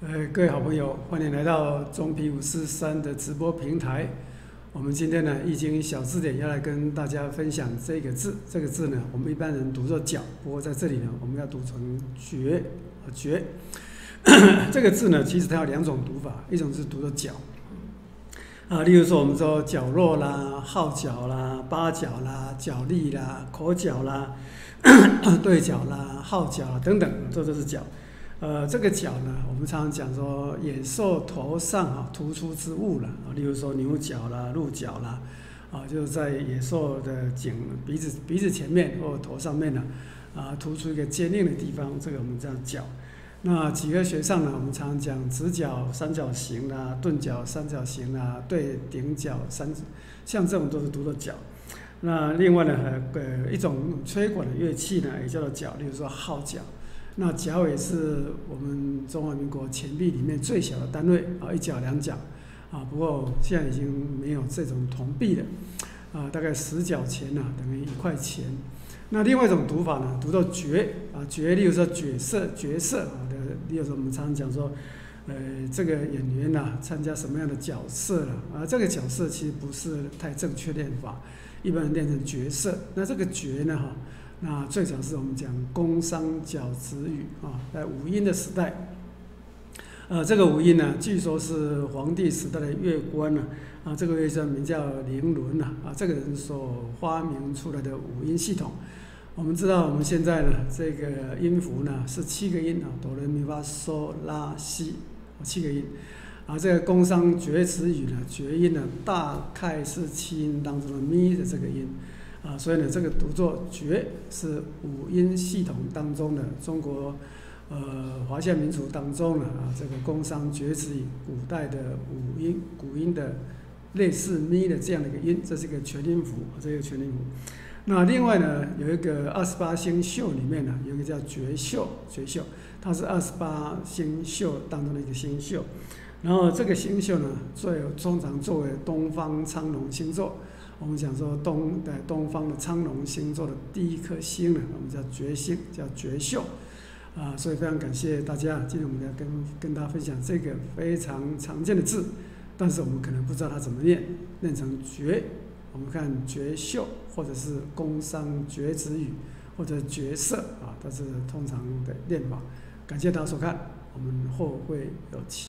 呃，各位好朋友，欢迎来到中皮五四三的直播平台。我们今天呢，易经小字典要来跟大家分享这个字。这个字呢，我们一般人读作“角”，不过在这里呢，我们要读成“绝”啊，“绝”。这个字呢，其实它有两种读法，一种是读作“角”啊，例如说我们说角落啦、号角啦、八角啦、角力啦、口角啦。对角啦、号角等等，这都是角。呃，这个角呢，我们常常讲说野兽头上啊突出之物了啊，例如说牛角啦、鹿角啦，啊，就是在野兽的颈、鼻子、鼻子前面或头上面呢，啊，突出一个坚硬的地方，这个我们叫角。那几何学上呢，我们常常讲直角三角形啦、钝角三角形啦、对顶角三，像这种都是读作角。那另外呢，呃，一种吹管的乐器呢，也叫做角，例如说号角。那角尾是我们中华民国钱币里面最小的单位啊，一角两角啊。不过现在已经没有这种铜币了啊，大概十角钱呢等于一块钱。那另外一种读法呢，读到角啊，角，例如说角色、角色啊的，例如说我们常常讲说，呃，这个演员呐参加什么样的角色了啊？这个角色其实不是太正确念法。一般人念成角色，那这个角呢？哈，那最早是我们讲宫商角徵羽啊，在五音的时代，呃，这个五音呢，据说是黄帝时代的乐官呢，啊，这个乐官名叫林伦呐，啊，这个人所发明出来的五音系统。我们知道，我们现在呢，这个音符呢是七个音啊，哆来咪发嗦拉西，七个音。啊，这个宫商角徵羽呢，角音呢，大概是七音当中的咪的这个音，啊，所以呢，这个读作绝是五音系统当中的中国，呃，华夏民族当中呢，啊，这个宫商角徵羽古代的五音古音的类似咪的这样的一个音，这是一个全音符，这个全音符。那另外呢，有一个二十八星宿里面呢，有一个叫绝宿，绝宿，它是二十八星宿当中的一个星宿。然后这个星宿呢，作为通常作为东方苍龙星座，我们讲说东的东方的苍龙星座的第一颗星呢，我们叫绝星，叫绝宿，啊，所以非常感谢大家，今天我们要跟跟大家分享这个非常常见的字，但是我们可能不知道它怎么念，念成绝，我们看绝宿或者是宫商角徵羽或者角色啊，它是通常的念法，感谢大家收看。我们后会有期。